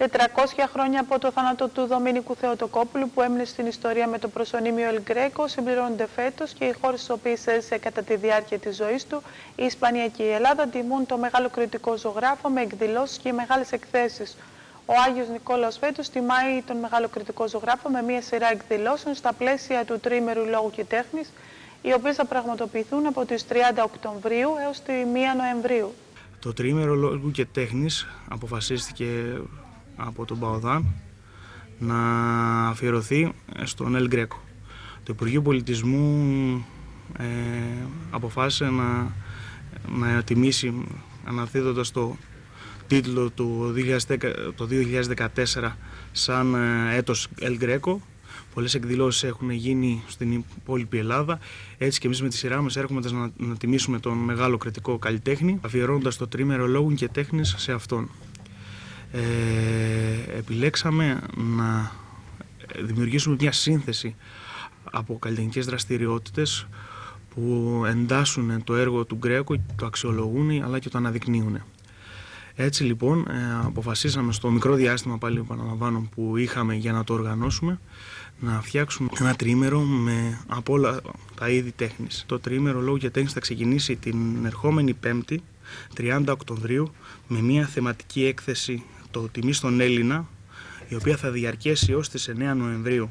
400 χρόνια από το θάνατο του Δομήνικου Θεοτοκόπουλου που έμεινε στην ιστορία με το προσωνύμιο Ελ Γκρέκο συμπληρώνονται φέτος και οι χώρες στις οποίες έζησε κατά τη διάρκεια της ζωής του, η Ισπανία και η Ελλάδα, τιμούν το μεγάλο κριτικό ζωγράφο με εκδηλώσεις και μεγάλες εκθέσεις. Ο Άγιος Νικόλαος φέτος τιμάει τον μεγάλο κριτικό ζωγράφο με μια σειρά εκδηλώσεων στα πλαίσια του τρίμερου λόγου και τέχνης, οι οποίες θα πραγματοποιηθούν από τις 30 Οκτωβρίου έως τη 1 Νοεμβρίου. Το τρίμερο λόγου και τέχνης αποφασίστηκε από τον Παοδά να αφιερωθεί στον Ελ Γκρέκο. Το Υπουργείο Πολιτισμού ε, αποφάσισε να, να τιμήσει αναθέτοντας το τίτλο του 2010, το 2014 σαν ε, έτος Ελ Γκρέκο. Πολλές εκδηλώσεις έχουν γίνει στην υπόλοιπη Ελλάδα. Έτσι και εμείς με τη σειρά μας έρχομαστε να, να τιμήσουμε τον μεγάλο κριτικό καλλιτέχνη, αφιερώνοντας το τρίμερο λόγου και τέχνης σε αυτόν. Ε, επιλέξαμε να δημιουργήσουμε μια σύνθεση από καλλιτεχνικές δραστηριότητες που εντάσσουν το έργο του Γκρέκο, το αξιολογούν αλλά και το αναδεικνύουν. Έτσι λοιπόν ε, αποφασίσαμε στο μικρό διάστημα πάλι επαναλαμβάνω που είχαμε για να το οργανώσουμε να φτιάξουμε ένα τρίμερο με από όλα τα είδη τέχνης. Το τρίμερο λόγω για τέχνης θα ξεκινήσει την ερχόμενη Πέμπτη 30 Οκτωβρίου με μια θεματική έκθεση το τιμή στον Έλληνα η οποία θα διαρκέσει ως τις 9 Νοεμβρίου.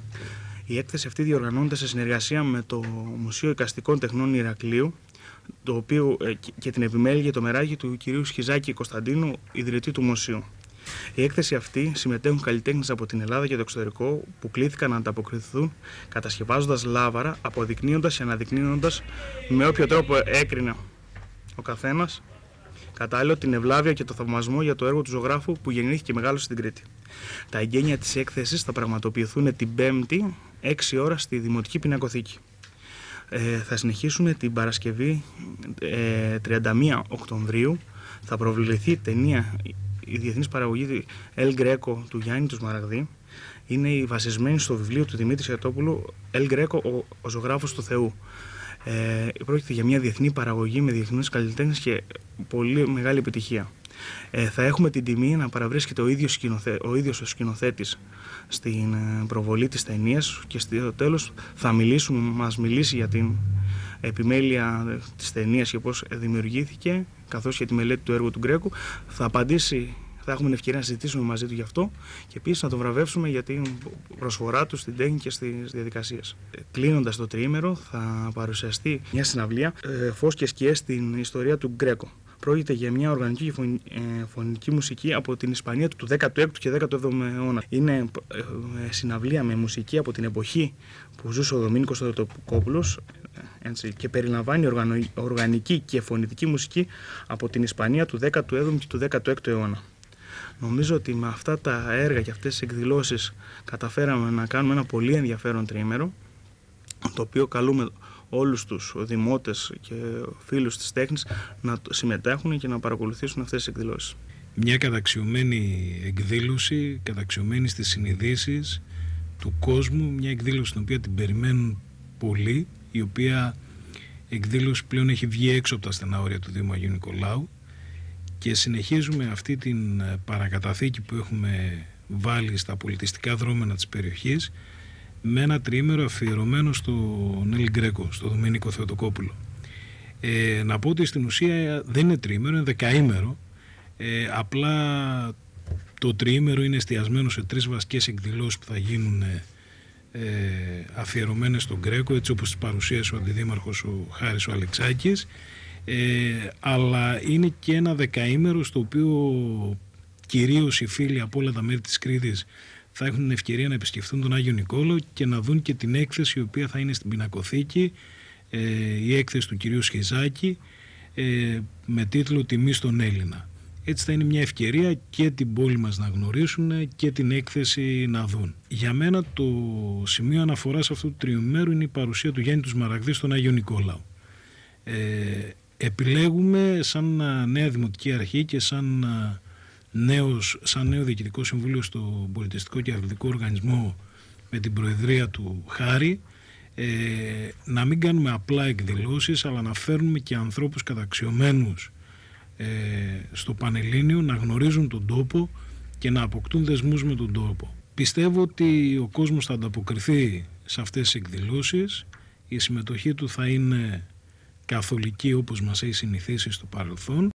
Η έκθεση αυτή διοργανώνεται σε συνεργασία με το Μουσείο Οικαστικών Τεχνών Ηρακλείου το οποίο ε, και την επιμέλεια το μεράκι του κυρίου Σχιζάκη Κωνσταντίνου, ιδρυτή του Μουσείου. Η έκθεση αυτή συμμετέχουν καλλιτέχνες από την Ελλάδα και το εξωτερικό που κλήθηκαν να ανταποκριθούν κατασκευάζοντας λάβαρα, αποδεικνύοντας και αναδεικνύοντας με όποιο τρόπο έκρινε ο καθένας κατάλληλο την ευλάβεια και το θαυμασμό για το έργο του ζωγράφου που γεννήθηκε μεγάλο στην Κρήτη. Τα εγγένεια της έκθεσης θα πραγματοποιηθούν την 5η 6 ώρα στη Δημοτική Πινακοθήκη. Ε, θα συνεχίσουμε την Παρασκευή ε, 31 Οκτωβρίου. Θα προβληθεί ταινία η διεθνής παραγωγή El Greco του Γιάννη του Μαραγδί. Είναι η βασισμένη στο βιβλίο του Δημήτρη Σιατόπουλου El Greco, ο, ο ζωγράφος του Θεού. Ε, πρόκειται για μια διεθνή παραγωγή με διεθνούς καλλιτέχνες και πολύ μεγάλη επιτυχία. Ε, θα έχουμε την τιμή να παραβρίσκεται ο ίδιος, σκηνοθέ, ο ίδιος ο σκηνοθέτης στην ε, προβολή της ταινίας και στο τέλος θα μιλήσουμε, μας μιλήσει για την επιμέλεια της ταινίας και πώς δημιουργήθηκε καθώς και τη μελέτη του έργου του Γκρέκου θα απαντήσει θα έχουμε ευκαιρία να συζητήσουμε μαζί του γι' αυτό και επίσης να τον βραβεύσουμε για την προσφορά του στην τέχνη και στις διαδικασίες. Κλείνοντας το τριήμερο, θα παρουσιαστεί μια συναυλία ε, φω και σκιέ στην ιστορία του Γκρέκο. Πρόκειται για μια οργανική ε, φωνική μουσική από την Ισπανία του 16ου και 17ου αιώνα. Είναι ε, ε, συναυλία με μουσική από την εποχή που ζούσε ο Δομήνικος Θεοτοκόπουλος και περιλαμβάνει οργανική και φωνητική μουσική από την Ισπανία του 17ου και του 16ου αιώνα. Νομίζω ότι με αυτά τα έργα και αυτές τις εκδηλώσεις καταφέραμε να κάνουμε ένα πολύ ενδιαφέρον τρίμερο το οποίο καλούμε όλους τους δημότες και φίλους της τέχνης να συμμετέχουν και να παρακολουθήσουν αυτές τις εκδηλώσεις. Μια καταξιωμένη εκδήλωση, καταξιωμένη στις συνειδήσεις του κόσμου, μια εκδήλωση την οποία την περιμένουν πολλοί, η οποία εκδήλωση πλέον έχει βγει έξω από τα στενά όρια του Δήμου Αγίου Νικολάου και συνεχίζουμε αυτή την παρακαταθήκη που έχουμε βάλει στα πολιτιστικά δρόμενα της περιοχής με ένα τριήμερο αφιερωμένο στο Νέλ Γκρέκο, στο Δομήνικο Θεοτοκόπουλο. Ε, να πω ότι στην ουσία δεν είναι τριήμερο, είναι δεκαήμερο. Ε, απλά το τριήμερο είναι εστιασμένο σε τρεις βασικές εκδηλώσεις που θα γίνουν ε, αφιερωμένες στον Γκρέκο, έτσι όπως τις παρουσίασε ο Αντιδήμαρχος ο Χάρης ο Αλεξάκης. Ε, αλλά είναι και ένα δεκαήμερο στο οποίο κυρίως οι φίλοι από όλα τα μέρη της Κρήτης θα έχουν την ευκαιρία να επισκεφθούν τον Άγιο Νικόλο και να δουν και την έκθεση η οποία θα είναι στην πινακοθήκη, ε, η έκθεση του κυρίου Σχιζάκη ε, με τίτλο «Τιμή στον Έλληνα». Έτσι θα είναι μια ευκαιρία και την πόλη μας να γνωρίσουν και την έκθεση να δουν. Για μένα το σημείο αναφοράς αυτού του τριομέρου είναι η παρουσία του Γιάννη του Σμαραγδί στον Άγιο Νικόλαο. Ε, επιλέγουμε σαν νέα δημοτική αρχή και σαν νέος, σαν νέο διοικητικό συμβούλιο στο πολιτιστικό και αθλητικό οργανισμό με την προεδρία του Χάρη ε, να μην κάνουμε απλά εκδηλώσεις αλλά να φέρνουμε και ανθρώπους καταξιωμένους ε, στο Πανελλήνιο να γνωρίζουν τον τόπο και να αποκτούν δεσμούς με τον τόπο. Πιστεύω ότι ο κόσμος θα ανταποκριθεί σε αυτές τις εκδηλώσεις, η συμμετοχή του θα είναι καθολική όπως μας έχει συνηθίσει στο παρελθόν